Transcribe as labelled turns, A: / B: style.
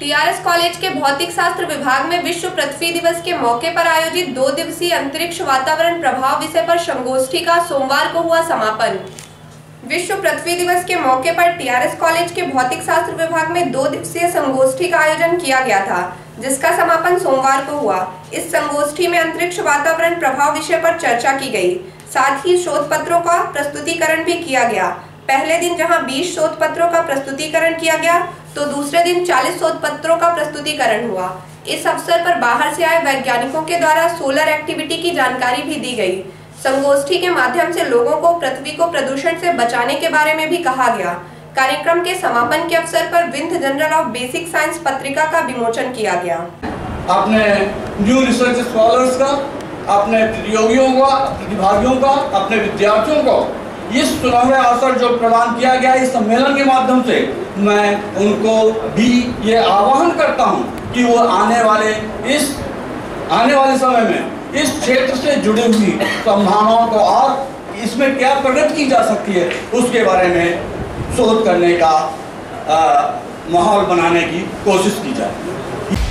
A: TRS college के भौतिक शास्त्र विभाग में विश्व पृथ्वी दिवस के मौके पर आयोजित दो दिवसीय अंतरिक्ष वातावरण प्रभाव विषय पर संगोष्ठी का सोमवार को हुआ समापन। विश्व पृथ्वी दिवस के मौके पर टीआरएस कॉलेज के भौतिक शास्त्र विभाग में दो दिवसीय संगोष्ठी का आयोजन किया गया था, जिसका समापन सोमवार को हुआ। इस संगोष्ठी में अंतरिक्ष वातावरण प्रभाव विषय पर चर्चा की गई। साथ ही शोध पत्रों का प्रस्तुतिकरण भी किया गया। पहले दिन जहाँ 20 शोध पत्रों का प्रस्तुतिकरण किया गया तो दूसरे दिन 40 शोध पत्रों का प्रस्तुतिकरण हुआ। इस अवसर पर बाहर से आए वैज्ञानिकों के द्वारा सोलर एक्टिविटी की जानकारी भी दी गई। संगोष्ठी के माध्यम से लोगों को पृथ्वी को प्रदूषण से बचाने के बारे में भी कहा गया। कार्यक्रम के समापन के अवसर पर Vindh journal of basic science पत्रिका का विमोचन किया गया।
B: अपने न्यू रिसर्च स्कॉलर्स का अपने प्रतियोगियों का, प्रतिभागियों का अपने विद्यार्थियों को इस सुनहरे अवसर जो प्रदान किया गया इस सम्मेलन के माध्यम से, मैं उनको भी ये आह्वान करता हूँ कि वो आने वाले इस, आने वाले समय में इस क्षेत्र से जुड़ी हुई संभावनाओं को और इसमें क्या प्रगति की जा सकती है, उसके बारे में शोध करने का माहौल बनाने की कोशिश की जाए।